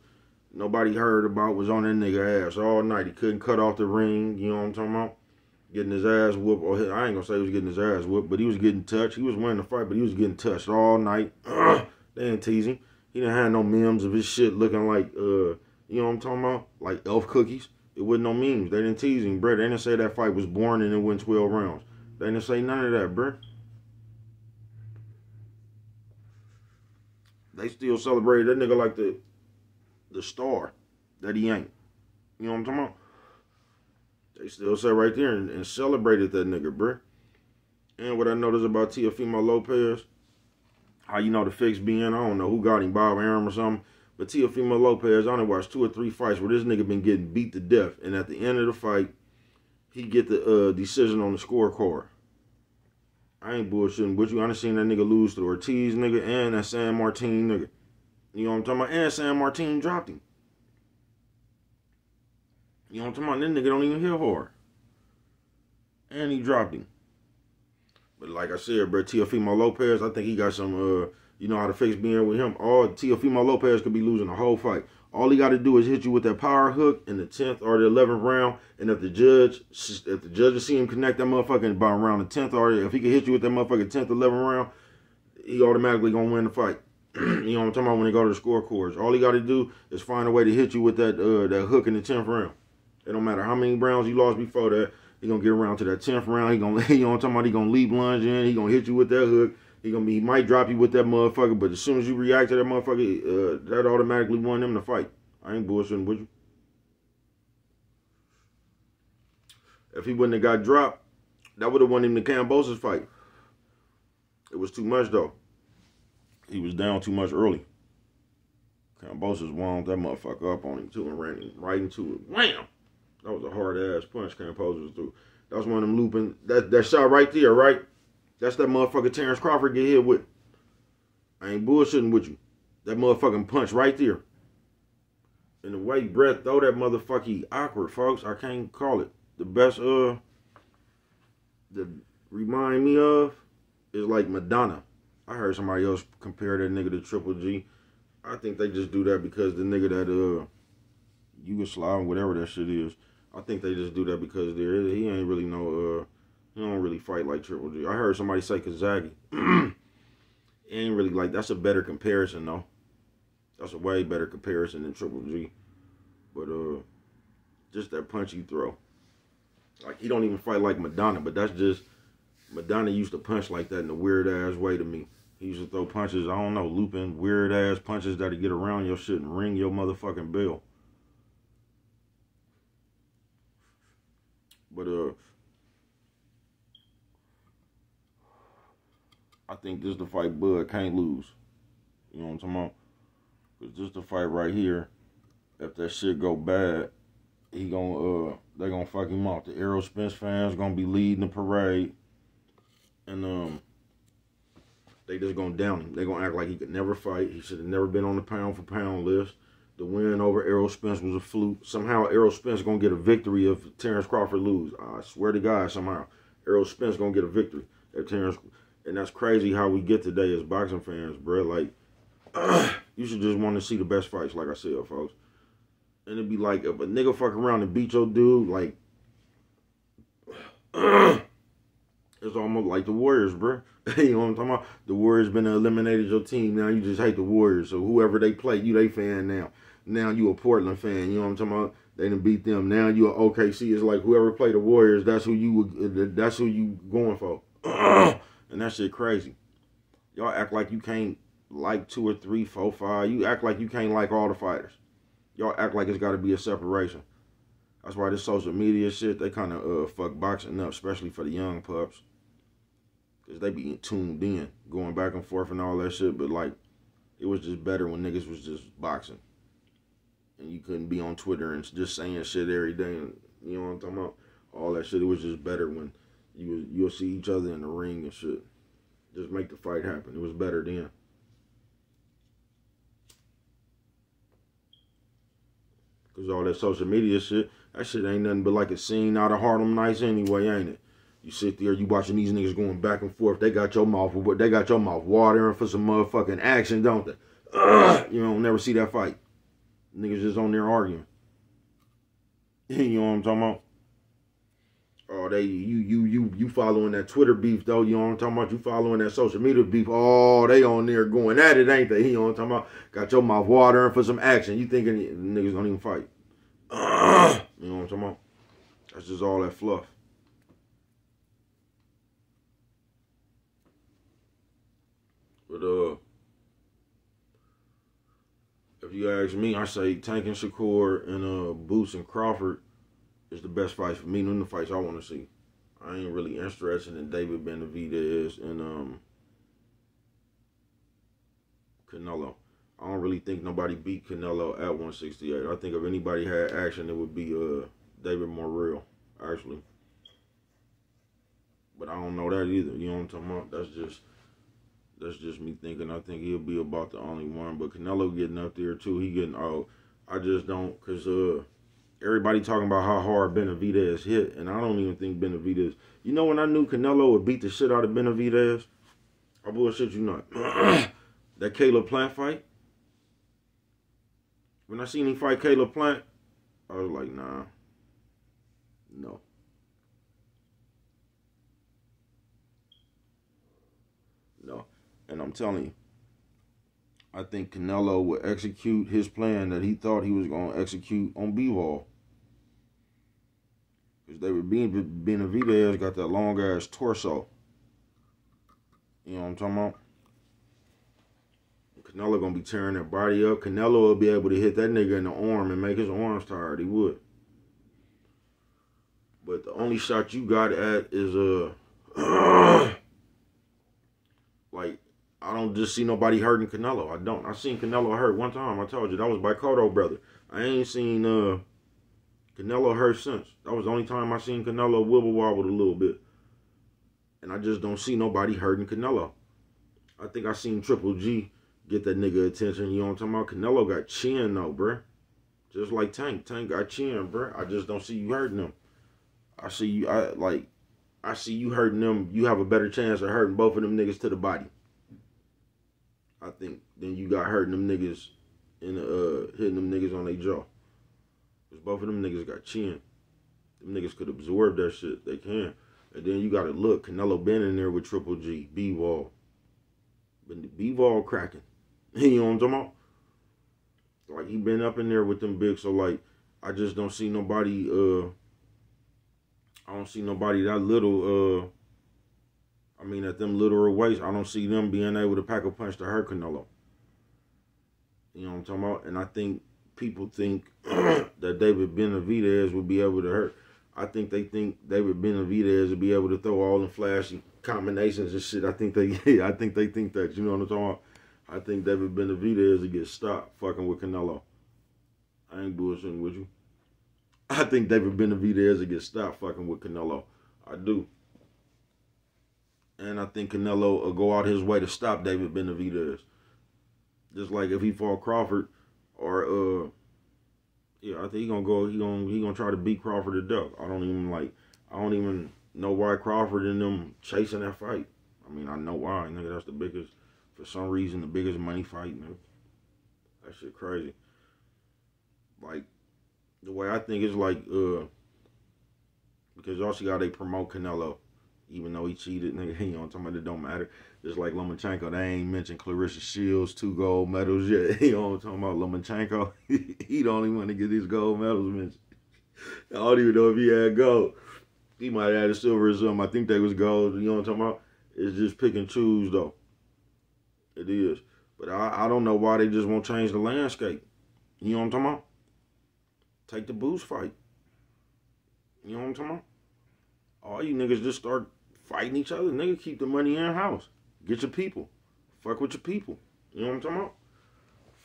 Nobody heard about was on that nigga ass all night. He couldn't cut off the ring. You know what I'm talking about? Getting his ass whooped. Or I ain't gonna say he was getting his ass whooped, but he was getting touched. He was winning the fight, but he was getting touched all night. they didn't tease him. He didn't have no memes of his shit looking like, uh, you know what I'm talking about? Like elf cookies. It wasn't no memes. They didn't tease him, bro. They didn't say that fight was born and it went 12 rounds. They didn't say none of that, bro. they still celebrated that nigga like the the star that he ain't. You know what I'm talking about? They still sat right there and, and celebrated that nigga, bruh. And what I noticed about Teofimo Lopez, how you know the fix being, I don't know who got him, Bob Arum or something. But Teofimo Lopez, I only watched two or three fights where this nigga been getting beat to death. And at the end of the fight, he get the uh, decision on the scorecard. I ain't bullshitting with you. I done seen that nigga lose to Ortiz nigga and that Sandor Martin nigga. You know what I'm talking about? And Sandor Martin dropped him. You know what I'm talking about? That nigga don't even hit hard. And he dropped him. But like I said, bro, Teofimo Lopez, I think he got some, uh, you know how to fix being with him. All Teofimo Lopez could be losing the whole fight. All he got to do is hit you with that power hook in the tenth or the eleventh round, and if the judge, if the judge see him connect that motherfucker by around the tenth, or if he can hit you with that motherfucker tenth, eleventh round, he automatically gonna win the fight. you know what I'm talking about when they go to the scorecards. All he got to do is find a way to hit you with that uh, that hook in the tenth round. It don't matter how many rounds you lost before that. He gonna get around to that tenth round. He gonna you know what I'm talking about. He gonna leap lunge in. He gonna hit you with that hook. He gonna be, he might drop you with that motherfucker, but as soon as you react to that motherfucker, uh, that automatically won him the fight. I ain't bullshitting with you. If he wouldn't have got dropped, that would have won him the Kambosos fight. It was too much though. He was down too much early. Kambosos wound that motherfucker up on him too and ran him right into it. Wham! That was a hard ass punch Kambosos threw. That was one of them looping. That that shot right there, right? That's that motherfucker Terence Crawford get hit with. I ain't bullshitting with you. That motherfucking punch right there. And the way Brett throw that motherfucker awkward, folks. I can't call it. The best uh that remind me of is like Maidana. I heard somebody else compare that nigga to Triple G. I think they just do that because the nigga that uh Yugoslav, whatever that shit is, I think they just do that because there he ain't really no uh he don't really fight like Triple G. I heard somebody say Kazagi. ain't really like that's a better comparison though. That's a way better comparison than Triple G. But uh just that punch you throw. Like he don't even fight like Maidana, but that's just Maidana used to punch like that in a weird ass way to me. He used to throw punches, I don't know, looping weird ass punches that'd get around your shit and ring your motherfucking bell. But uh I think this is the fight Bud can't lose. You know what I'm talking about? Cause this the fight right here. If that shit go bad, he gonna uh they gonna fuck him off. The Errol Spence fans gonna be leading the parade. And um they just gonna down him. They gonna act like he could never fight. He should have never been on the pound for pound list. The win over Errol Spence was a fluke. Somehow Errol Spence gonna get a victory if Terence Crawford lose. I swear to God, somehow Errol Spence gonna get a victory if Terence. And that's crazy how we get today as boxing fans, bro. Like, you should just want to see the best fights, like I said, folks. And it'd be like if a nigga fuck around and beat your dude, like, it's almost like the Warriors, bro. you know what I'm talking about? The Warriors been eliminated your team. Now you just hate the Warriors. So whoever they play, you they fan now. Now you a Portland fan. You know what I'm talking about? They didn't beat them. Now you a OKC. It's like whoever play the Warriors, that's who you that's who you going for. and that shit crazy. Y'all act like you can't like two or three, four, five. You act like you can't like all the fighters. Y'all act like it's got to be a separation. That's why this social media shit, they kind of uh, fuck boxing up, especially for the young pups. Because they be tuned in, going back and forth and all that shit. But, like, it was just better when niggas was just boxing. And you couldn't be on Twitter and just saying shit every day. And, you know what I'm talking about? All that shit. It was just better when you you'll see each other in the ring and shit. Just make the fight happen. It was better then. Cause all that social media shit, that shit ain't nothing but like a scene out of Harlem Nights anyway, ain't it? You sit there, you watching these niggas going back and forth. They got your mouth, they got your mouth watering for some motherfucking action, don't they? You don't never see that fight. Niggas just on there arguing. you know what I'm talking about? Oh, they you you you you following that Twitter beef though? You know what I'm talking about? You following that social media beef? Oh, they on there going at it, ain't they? You know what I'm talking about? Got your mouth watering for some action. You thinking niggas don't even fight? Uh, you know what I'm talking about? That's just all that fluff. But uh, you ask me, I say Tank and Shakur and uh Boots and Crawford is the best fight for me. None of the fights I want to see. I ain't really interested in David Benavidez and um Canelo. I don't really think nobody beat Canelo at 168. I think if anybody had action, it would be uh David Morrell, actually. But I don't know that either. You know what I'm talking about? That's just that's just me thinking. I think he'll be about the only one. But Canelo getting up there too. He getting oh, I just don't cause uh everybody talking about how hard Benavidez hit, and I don't even think Benavidez. You know when I knew Canelo would beat the shit out of Benavidez, I bullshit you not. that Caleb Plant fight. When I seen him fight Caleb Plant, I was like, nah, no. No. And I'm telling you, I think Canelo will execute his plan that he thought he was going to execute on Bivol. Because they were being Benavidez got that long ass torso. You know what I'm talking about? Canelo gonna be tearing that body up. Canelo will be able to hit that nigga in the arm and make his arms tired. He would. But the only shot you got at is uh like I don't just see nobody hurting Canelo. I don't. I seen Canelo hurt one time. I told you that was by Cotto brother. I ain't seen uh Canelo hurt since. That was the only time I seen Canelo wibble wobble a little bit. And I just don't see nobody hurting Canelo. I think I seen Triple G get that nigga attention. You know what I'm talking about? Canelo got chin though, bruh. Just like Tank. Tank got chin, bruh. I just don't see you hurting him. I see you. I like. I see you hurting them. You have a better chance of hurting both of them niggas to the body. I think then you got hurting them niggas and uh hitting them niggas on their jaw. Cause both of them niggas got chin. Them niggas could absorb that shit. They can. And then you gotta look. Canelo been in there with Triple G, Bivol. But the Bivol cracking. you know what I'm talking about? Like he been up in there with them big. So like I just don't see nobody uh I don't see nobody that little. Uh, I mean, at them literal weights, I don't see them being able to pack a punch to hurt Canelo. You know what I'm talking about? And I think people think that David Benavidez would be able to hurt. I think they think David Benavidez would be able to throw all the flashy combinations and shit. I think they, I think they think that. You know what I'm talking about? I think David Benavidez would get stopped fucking with Canelo. I ain't bullshitting with you. I think David Benavidez will get stopped fucking with Canelo. I do. And I think Canelo will go out his way to stop David Benavidez. Just like if he fought Crawford or uh yeah, I think he gonna go he gonna he gonna try to beat Crawford to death. I don't even like I don't even know why Crawford and them chasing that fight. I mean I know why, nigga, that's the biggest for some reason the biggest money fight, nigga. That shit crazy. Like the way I think is like uh because also got they promote Canelo, even though he cheated, nigga. You know, talking about it don't matter. Just like Lomachenko, they ain't mentioned Claressa Shields, two gold medals yet. you know talking about? Lomachenko, he the only one to get these gold medals mentioned. I don't even know if he had gold. He might have had a silver or something. I think they was gold. You know what I'm talking about? It's just pick and choose though. It is. But I, I don't know why they just won't change the landscape. You know what I'm talking about? Take the boost fight. You know what I'm talking about? All you niggas just start fighting each other. Nigga, keep the money in house. Get your people. Fuck with your people. You know what I'm talking about?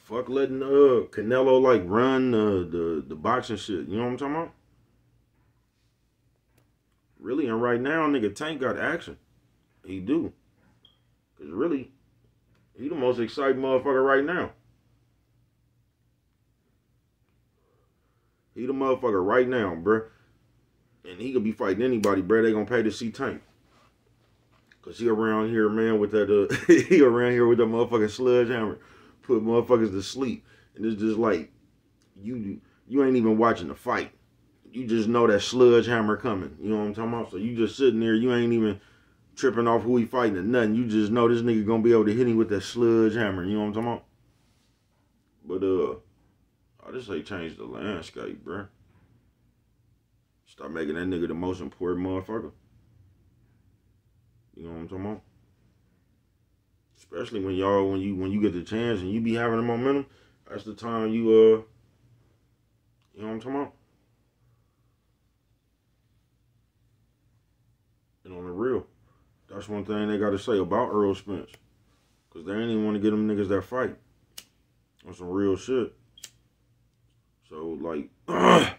Fuck letting uh Canelo like run uh, the the boxing shit. You know what I'm talking about? Really, and right now, nigga, Tank got action. He do. Cause really, he the most exciting motherfucker right now. He the motherfucker right now, bruh. And he could be fighting anybody, bruh. They gonna pay to see Tank. Cause he around here, man, with that uh he around here with that motherfucking sledgehammer. Put motherfuckers to sleep. And it's just like you you ain't even watching the fight. You just know that sledgehammer coming. You know what I'm talking about? So you just sitting there, you ain't even tripping off who he fighting or nothing. You just know this nigga gonna be able to hit him with that sledgehammer. You know what I'm talking about? But uh I just say change the landscape, bruh. Start making that nigga the most important motherfucker. You know what I'm talking about? Especially when y'all when you when you get the chance and you be having the momentum, that's the time you uh you know what I'm talking about? And on the real. That's one thing they gotta say about Errol Spence. Cause they ain't even want to get them niggas that fight. On some real shit. So like that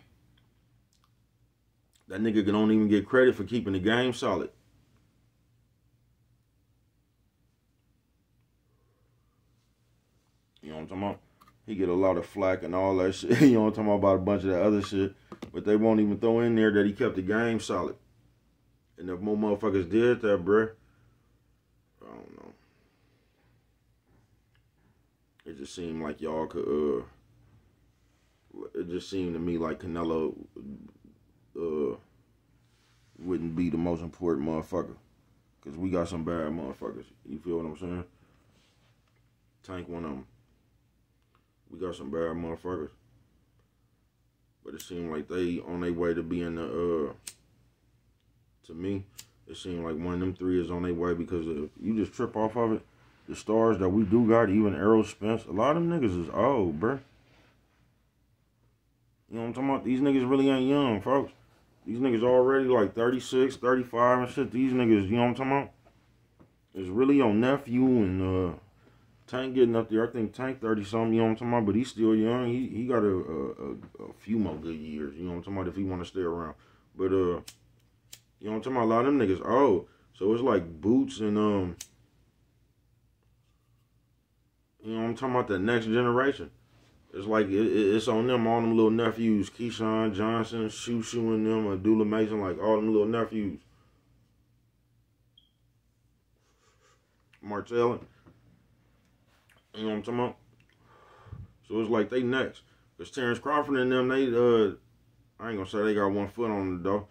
nigga can don't even get credit for keeping the game solid. know what I'm talking about? He get a lot of flack and all that shit. you know I'm talking about, about a bunch of that other shit. But they won't even throw in there that he kept the game solid. And if more motherfuckers did that, bruh, I don't know. It just seemed like y'all could, uh, it just seemed to me like Canelo, uh, wouldn't be the most important motherfucker. Because we got some bad motherfuckers. You feel what I'm saying? Tank one of them. We got some bad motherfuckers. But it seemed like they on their way to being the, uh, to me, it seemed like one of them three is on their way because if you just trip off of it, the stars that we do got, even Errol Spence, a lot of them niggas is old, bruh. You know what I'm talking about? These niggas really ain't young, folks. These niggas already like 36, 35 and shit. These niggas, you know what I'm talking about? It's really your nephew and uh, Tank getting up there. I think Tank 30 something, you know what I'm talking about? But he's still young. He he got a, a, a few more good years, you know what I'm talking about, if he want to stay around. But, uh, you know what I'm talking about? A lot of them niggas oh, So it's like Boots and, um, you know what I'm talking about? The next generation. It's like it, it's on them, all them little nephews, Keyshawn Johnson, Shu Shu and them, Abdullah Mason, like all them little nephews. Martell. You know what I'm talking about? So it's like they next. Cause Terence Crawford and them, they uh I ain't gonna say they got one foot on the door.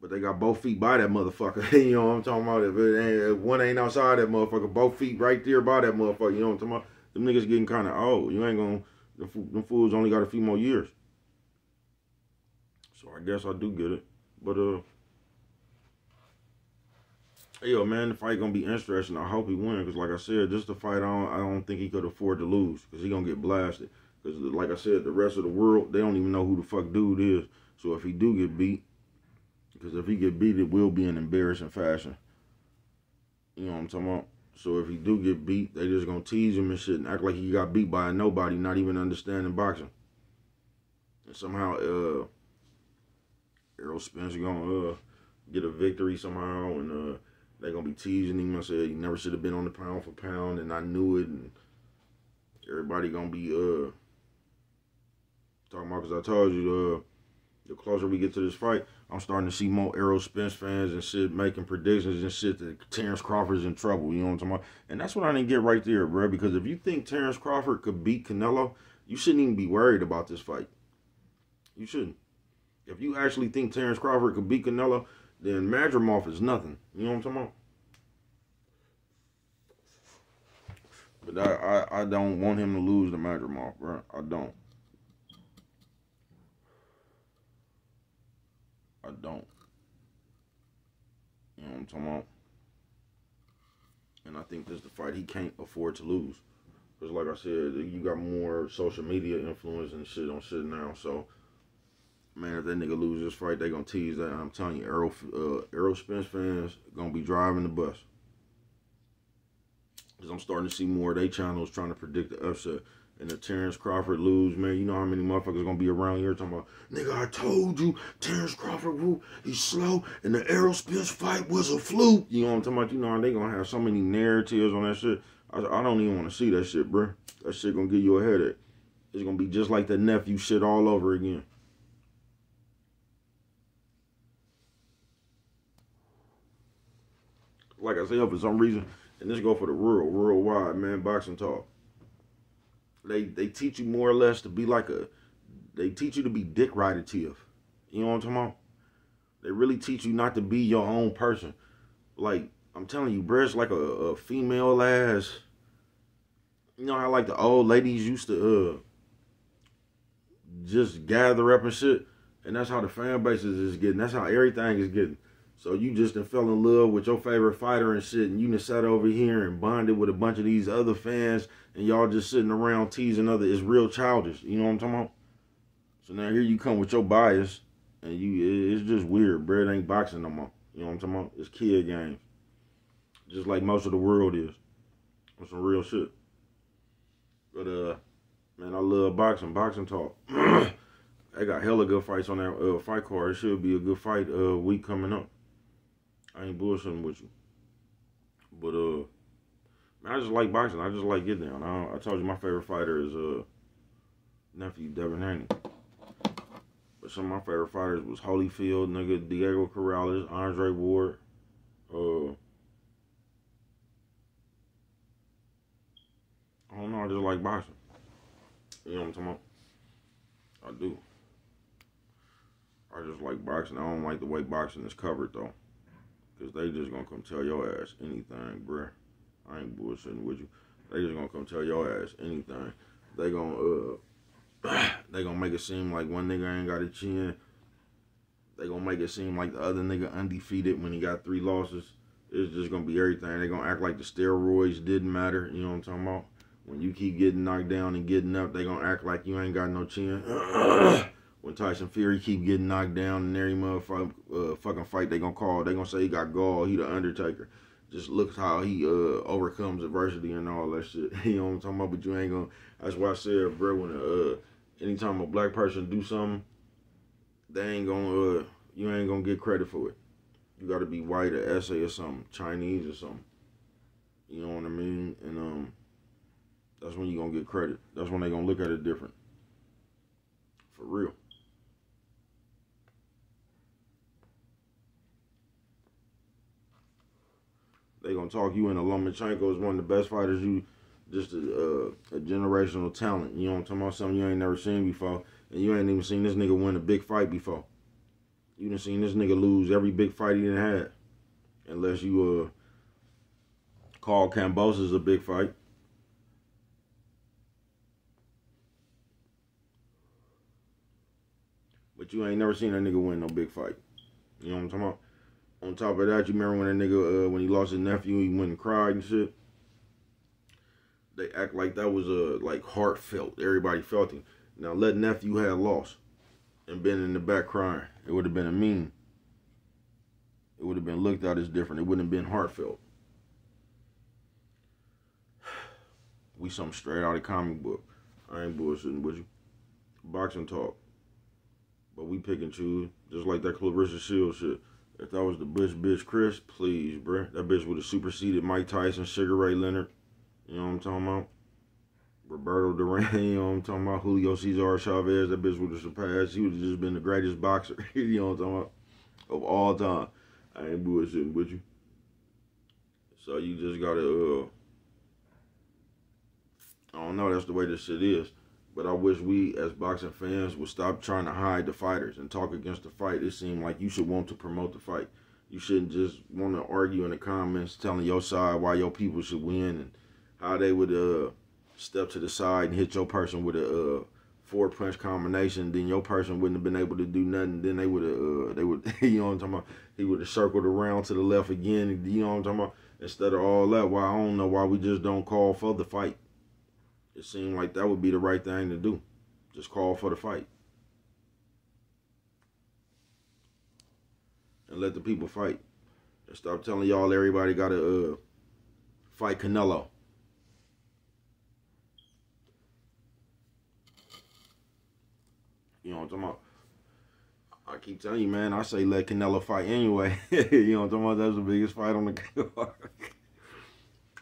But they got both feet by that motherfucker. you know what I'm talking about? If, it if one ain't outside that motherfucker, both feet right there by that motherfucker. You know what I'm talking about? Them niggas getting kind of old. You ain't gonna the, them fools only got a few more years. So I guess I do get it. But, uh, yo, man, the fight gonna be interesting. I hope he wins. Because, like I said, just the fight, I don't, I don't think he could afford to lose. Because he gonna get blasted. Because, like I said, the rest of the world, they don't even know who the fuck dude is. So if he do get beat, because if he get beat, it will be an embarrassing fashion. You know what I'm talking about? So if he do get beat, they just gonna tease him and shit and act like he got beat by nobody, not even understanding boxing. And somehow, uh, Errol Spence gonna uh get a victory somehow, and uh they gonna be teasing him. I said he never should have been on the pound for pound, and I knew it. And everybody gonna be uh talking about because I told you uh the closer we get to this fight, I'm starting to see more Errol Spence fans and shit making predictions and shit that Terence Crawford's in trouble. You know what I'm talking about? And that's what I didn't get right there, bro. Because if you think Terence Crawford could beat Canelo, you shouldn't even be worried about this fight. You shouldn't. If you actually think Terence Crawford could beat Canelo, then Madrimov is nothing. You know what I'm talking about? But I, I, I don't want him to lose the Madrimov, bro. I don't. I don't. You know what I'm talking about? And I think this is the fight he can't afford to lose. Because like I said, you got more social media influence and shit on shit now. So, man, if that nigga loses this fight, they to tease that. I'm telling you, Errol, uh, Errol Spence fans to be driving the bus. Because I'm starting to see more of their channels trying to predict the upset and the Terence Crawford lose, man, you know how many motherfuckers gonna be around here talking about, nigga, I told you, Terence Crawford, woo, he's slow, and the Errol Spence fight was a fluke. You know what I'm talking about? You know, they gonna have so many narratives on that shit. I, I don't even want to see that shit, bro. That shit gonna give you a headache. It's gonna be just like the nephew shit all over again. Like I said, for some reason, and this go for the rural, rural wide, man, boxing talk they they teach you more or less to be like a they teach you to be dick rider ridative. You know what I'm talking about? They really teach you not to be your own person. Like I'm telling you, it's like a, a female ass. You know how like the old ladies used to uh just gather up and shit, and that's how the fan bases is getting. That's how everything is getting. So you just fell in love with your favorite fighter and shit, and you just sat over here and bonded with a bunch of these other fans, and y'all just sitting around teasing other. It's real childish. You know what I'm talking about? So now here you come with your bias, and you it's just weird, bro. It ain't boxing no more. You know what I'm talking about? It's kid games, just like most of the world is. On some real shit. But uh, man, I love boxing. Boxing talk. I got hella good fights on that uh, fight card. It should be a good fight uh week coming up. I ain't bullshitting with you. But uh man, I just like boxing. I just like get down. I, I told you my favorite fighter is uh nephew Devin Haney. But some of my favorite fighters was Holyfield, nigga Diego Corrales, Andre Ward, uh I don't know, I just like boxing. You know what I'm talking about? I do. I just like boxing. I don't like the way boxing is covered though. Cause they just gonna come tell your ass anything, bruh. I ain't bullshitting with you. They just gonna come tell your ass anything. They gonna uh they gonna make it seem like one nigga ain't got a chin. They gonna make it seem like the other nigga undefeated when he got three losses. It's just gonna be everything. They gonna act like the steroids didn't matter. You know what I'm talking about? When you keep getting knocked down and getting up, they gonna act like you ain't got no chin. when Tyson Fury keep getting knocked down in every motherfucking uh, fucking fight, they gonna call. They gonna say he got gall. He the Undertaker. Just look how he uh, overcomes adversity and all that shit. you know what I'm talking about? But you ain't gonna. That's why I said, bro. When uh, anytime a black person do something, they ain't gonna. Uh, you ain't gonna get credit for it. You gotta be white or essay or something, Chinese or something. You know what I mean? And um that's when you're gonna get credit. That's when they gonna look at it different. For real. They gonna talk you into Lomachenko is one of the best fighters you just a, uh, a generational talent. You know what I'm talking about? Something you ain't never seen before. And you ain't even seen this nigga win a big fight before. You done seen this nigga lose every big fight he done had. Unless you uh call Kambosos a big fight. But you ain't never seen that nigga win no big fight. You know what I'm talking about? On top of that, you remember when that nigga, uh, when he lost his nephew, he went and cried and shit? They act like that was, uh, like, heartfelt. Everybody felt it. Now, let nephew have lost and been in the back crying. It would have been a meme. It would have been looked at as different. It wouldn't have been heartfelt. We something straight out of comic book. I ain't bullshitting with you. Boxing talk. But we pick and choose, just like that Claressa Shield shit. If that was the Bush bitch Chris, please, bruh. That bitch would have superseded Mike Tyson, Sugar Ray Leonard. You know what I'm talking about? Roberto Duran, you know what I'm talking about? Julio Cesar Chavez, that bitch would have surpassed. He would have just been the greatest boxer, you know what I'm talking about? Of all time. I ain't bullshitting with you. So you just gotta, uh, I don't know, that's the way this shit is. But I wish we, as boxing fans, would stop trying to hide the fighters and talk against the fight. It seemed like you should want to promote the fight. You shouldn't just want to argue in the comments telling your side why your people should win and how they would uh, step to the side and hit your person with a uh, four punch combination. Then your person wouldn't have been able to do nothing. Then they would have, uh, they would, you know what I'm talking about? He would have circled around to the left again. You know what I'm talking about? Instead of all that, why I don't know why we just don't call for the fight. It seemed like that would be the right thing to do. Just call for the fight. And let the people fight. And stop telling y'all everybody got to uh, fight Canelo. You know what I'm talking about? I keep telling you, man, I say let Canelo fight anyway. you know what I'm talking about? That's the biggest fight on the card.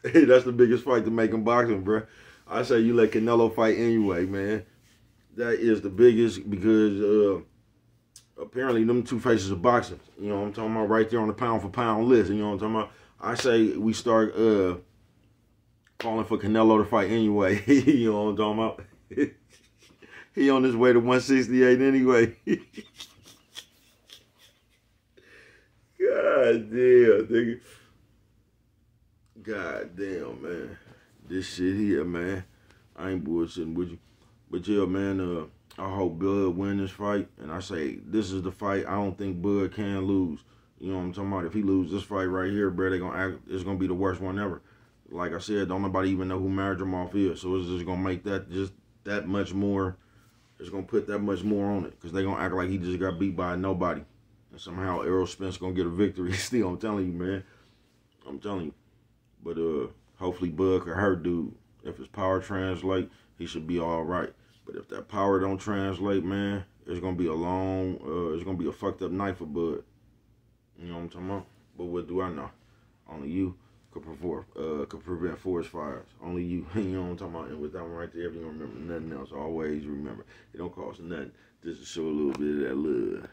That's the biggest fight to make in boxing, bro. I say you let Canelo fight anyway, man. That is the biggest because uh, apparently them two faces of boxing. You know what I'm talking about? Right there on the pound for pound list. You know what I'm talking about? I say we start uh, calling for Canelo to fight anyway. you know what I'm talking about? he on his way to 168 anyway. God damn, nigga. God damn, man this shit here, man. I ain't bullshitting with you. But yeah, man, uh, I hope Bud win this fight. And I say, this is the fight I don't think Bud can lose. You know what I'm talking about? If he loses this fight right here, bro, they gonna act, it's gonna be the worst one ever. Like I said, don't nobody even know who Madrimov is. So it's just gonna make that just that much more, it's gonna put that much more on it. Because they gonna act like he just got beat by nobody. And somehow Errol Spence gonna get a victory. Still, I'm telling you, man. I'm telling you. But, uh, Hopefully Bud or her dude. If his power translate, he should be all right. But if that power don't translate, man, it's gonna be a long, uh, it's gonna be a fucked up night for Bud. You know what I'm talking about? But what do I know? Only you. could prevent uh could prevent forest fires. Only you, you know what I'm talking about. And with that one right there, if you don't remember nothing else, always remember it don't cost nothing just to show a little bit of that love.